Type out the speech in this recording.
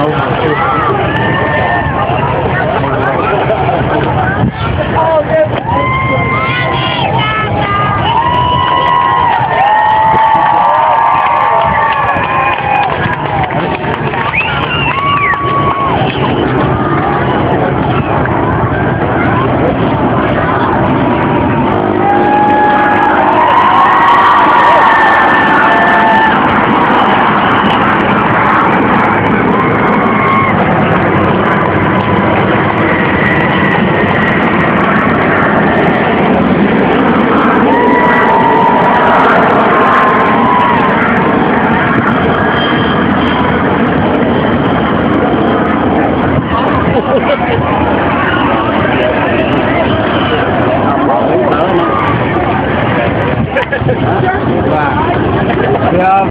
over. Vâng. và